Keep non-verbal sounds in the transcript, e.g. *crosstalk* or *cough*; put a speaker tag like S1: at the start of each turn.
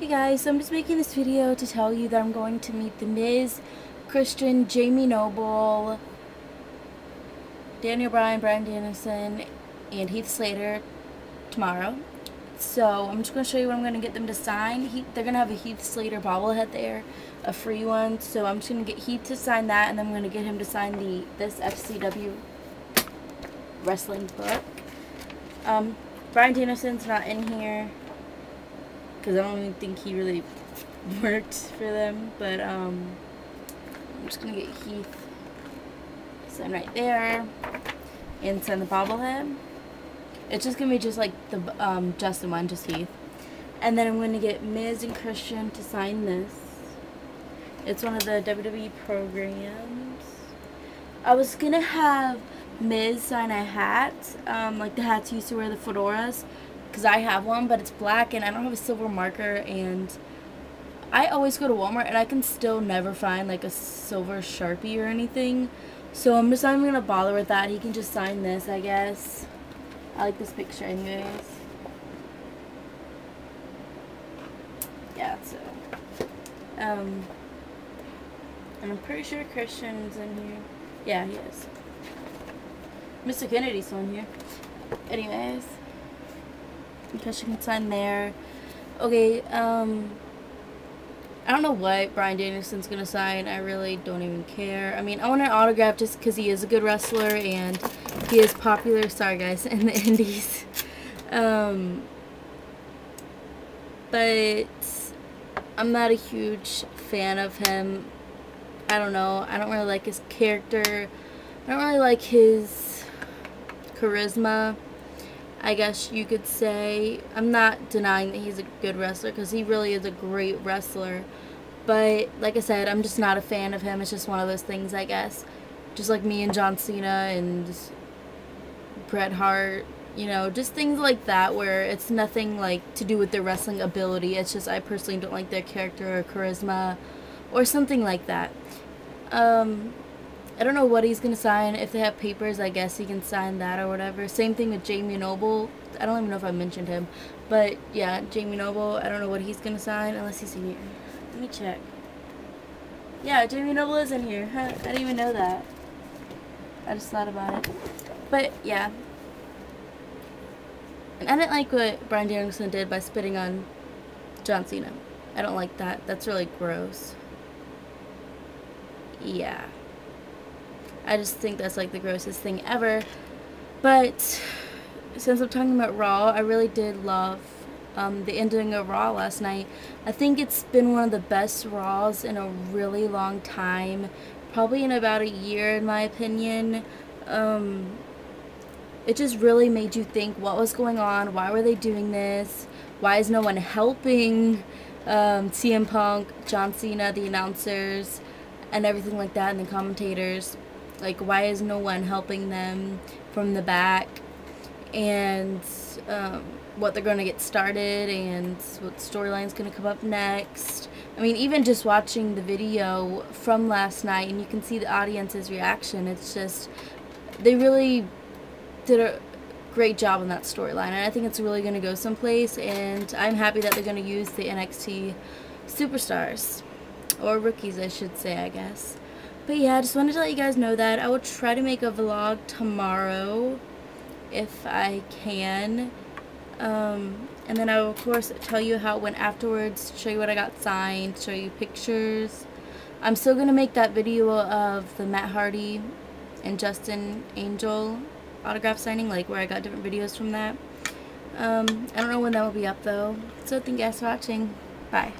S1: Hey guys, so I'm just making this video to tell you that I'm going to meet The Miz, Christian, Jamie Noble, Daniel Bryan, Brian Danielson, and Heath Slater tomorrow. So I'm just going to show you what I'm going to get them to sign. He, they're going to have a Heath Slater bobblehead there, a free one. So I'm just going to get Heath to sign that, and I'm going to get him to sign the this FCW wrestling book. Um, Bryan Danielson's not in here because I don't think he really worked for them. But um, I'm just gonna get Heath sign right there and send the bobblehead. It's just gonna be just like the um, Justin one, just Heath. And then I'm gonna get Miz and Christian to sign this. It's one of the WWE programs. I was gonna have Miz sign a hat, um, like the hats he used to wear the fedoras, because I have one, but it's black and I don't have a silver marker. And I always go to Walmart and I can still never find like a silver sharpie or anything. So I'm just not even gonna bother with that. He can just sign this, I guess. I like this picture, anyways. Yeah, so. Um. And I'm pretty sure Christian's in here. Yeah, he is. Mr. Kennedy's in here. Anyways. Because you can sign there. Okay, um... I don't know what Bryan Danielson's gonna sign. I really don't even care. I mean, I want an autograph just because he is a good wrestler and he is popular. Sorry, guys, *laughs* in the Indies. Um, but I'm not a huge fan of him. I don't know. I don't really like his character. I don't really like his charisma. I guess you could say. I'm not denying that he's a good wrestler because he really is a great wrestler. But like I said, I'm just not a fan of him. It's just one of those things, I guess. Just like me and John Cena and Bret Hart, you know, just things like that where it's nothing like to do with their wrestling ability. It's just I personally don't like their character or charisma or something like that. Um, I don't know what he's gonna sign. If they have papers, I guess he can sign that or whatever. Same thing with Jamie Noble. I don't even know if I mentioned him, but yeah, Jamie Noble. I don't know what he's gonna sign unless he's in here. Let me check. Yeah, Jamie Noble is in here. Huh, I didn't even know that. I just thought about it. But yeah. And I didn't like what Bryan Danielson did by spitting on John Cena. I don't like that. That's really gross. Yeah. I just think that's like the grossest thing ever. But since I'm talking about Raw, I really did love um, the ending of Raw last night. I think it's been one of the best Raws in a really long time, probably in about a year, in my opinion. Um, it just really made you think what was going on, why were they doing this, why is no one helping um, CM Punk, John Cena, the announcers, and everything like that, and the commentators. Like, why is no one helping them from the back? And um, what they're going to get started and what storyline's going to come up next. I mean, even just watching the video from last night, and you can see the audience's reaction, it's just, they really did a great job on that storyline. And I think it's really going to go someplace, and I'm happy that they're going to use the NXT superstars. Or rookies, I should say, I guess. But yeah, I just wanted to let you guys know that. I will try to make a vlog tomorrow if I can. Um, and then I will, of course, tell you how it went afterwards, show you what I got signed, show you pictures. I'm still going to make that video of the Matt Hardy and Justin Angel autograph signing, like where I got different videos from that. Um, I don't know when that will be up, though. So thank you guys for watching. Bye.